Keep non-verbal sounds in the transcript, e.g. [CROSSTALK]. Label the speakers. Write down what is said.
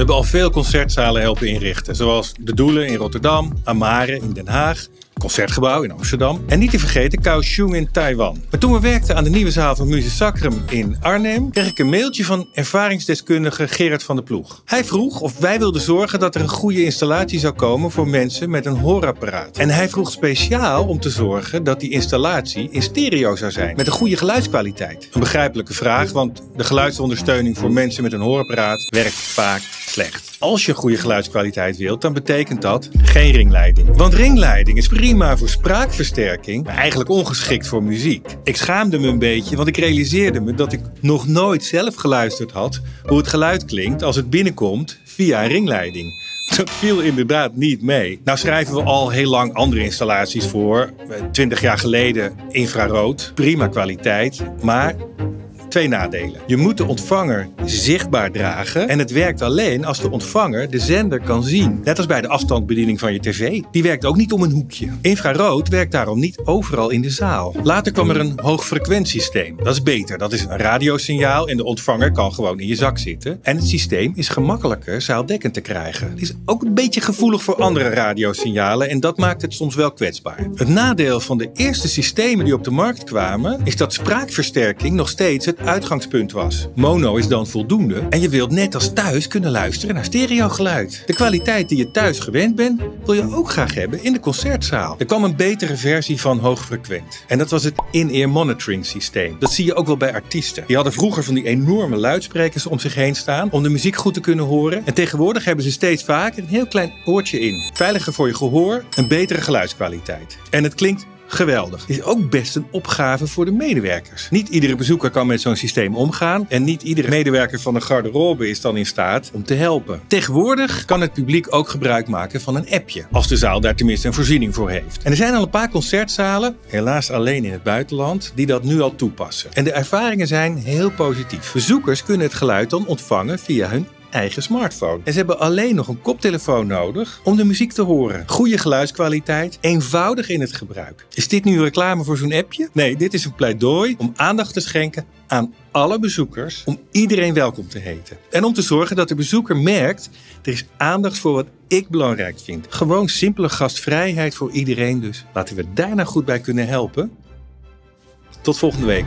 Speaker 1: hebben al veel concertzalen helpen inrichten, zoals De Doelen in Rotterdam, Amare in Den Haag, Concertgebouw in Amsterdam. En niet te vergeten Kaohsiung in Taiwan. Maar toen we werkten aan de nieuwe zaal van Muze Sacrum in Arnhem, kreeg ik een mailtje van ervaringsdeskundige Gerard van der Ploeg. Hij vroeg of wij wilden zorgen dat er een goede installatie zou komen voor mensen met een hoorapparaat. En hij vroeg speciaal om te zorgen dat die installatie in stereo zou zijn, met een goede geluidskwaliteit. Een begrijpelijke vraag, want de geluidsondersteuning voor mensen met een hoorapparaat werkt vaak Als je goede geluidskwaliteit wilt, dan betekent dat geen ringleiding. Want ringleiding is prima voor spraakversterking, maar eigenlijk ongeschikt voor muziek. Ik schaamde me een beetje, want ik realiseerde me dat ik nog nooit zelf geluisterd had hoe het geluid klinkt als het binnenkomt via een ringleiding. [LAUGHS] Dat viel inderdaad niet mee. Nou schrijven we al heel lang andere installaties voor. Twintig jaar geleden infrarood, prima kwaliteit. Maar Twee nadelen. Je moet de ontvanger zichtbaar dragen en het werkt alleen als de ontvanger de zender kan zien. Net als bij de afstandsbediening van je tv. Die werkt ook niet om een hoekje. Infrarood werkt daarom niet overal in de zaal. Later kwam er een hoogfrequentiesysteem. Dat is beter. Dat is een radiosignaal en de ontvanger kan gewoon in je zak zitten. En het systeem is gemakkelijker zaaldekkend te krijgen. Het is ook een beetje gevoelig voor andere radiosignalen en dat maakt het soms wel kwetsbaar. Het nadeel van de eerste systemen die op de markt kwamen is dat spraakversterking nog steeds het uitgangspunt was. Mono is dan voldoende en je wilt net als thuis kunnen luisteren naar stereogeluid. De kwaliteit die je thuis gewend bent, wil je ook graag hebben in de concertzaal. Er kwam een betere versie van hoogfrequent. En dat was het in-ear monitoring systeem. Dat zie je ook wel bij artiesten. Die hadden vroeger van die enorme luidsprekers om zich heen staan om de muziek goed te kunnen horen. En tegenwoordig hebben ze steeds vaker een heel klein oortje in. Veiliger voor je gehoor, een betere geluidskwaliteit. En het klinkt geweldig. Is ook best een opgave voor de medewerkers. Niet iedere bezoeker kan met zo'n systeem omgaan en niet iedere medewerker van de garderobe is dan in staat om te helpen. Tegenwoordig kan het publiek ook gebruik maken van een appje, als de zaal daar tenminste een voorziening voor heeft. En er zijn al een paar concertzalen, helaas alleen in het buitenland, die dat nu al toepassen. En de ervaringen zijn heel positief. Bezoekers kunnen het geluid dan ontvangen via hun eigen smartphone. En ze hebben alleen nog een koptelefoon nodig om de muziek te horen. Goede geluidskwaliteit, eenvoudig in het gebruik. Is dit nu reclame voor zo'n appje? Nee, dit is een pleidooi om aandacht te schenken aan alle bezoekers om iedereen welkom te heten. En om te zorgen dat de bezoeker merkt, er is aandacht voor wat ik belangrijk vind. Gewoon simpele gastvrijheid voor iedereen dus. Laten we daar nou goed bij kunnen helpen. Tot volgende week.